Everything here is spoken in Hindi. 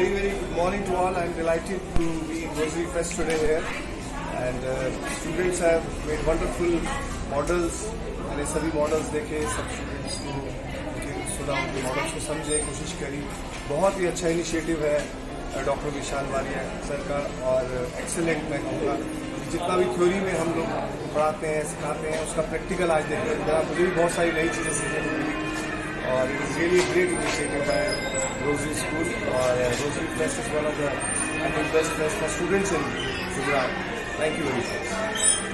very, very good morning to all. I'm delighted to be in Rosary Fest today here. And uh, students have made wonderful models. मैंने सभी मॉडल्स देखे सब स्टूडेंट्स को सुना उनके मॉडल्स को समझे कोशिश करी बहुत ही अच्छा इनिशिएटिव है डॉक्टर विशाल वारिया सर का और एक्सेलेंट मैं कहूँगा जितना भी थ्योरी में हम लोग पढ़ाते हैं सिखाते हैं उसका प्रैक्टिकल आज देखते हैं मुझे भी बहुत सारी नई चीज़ें सीखने को मिली or it is really great to be initiative by Rosary School or Rosary Fest is one of the best fest for students in Gujarat. Thank you very much.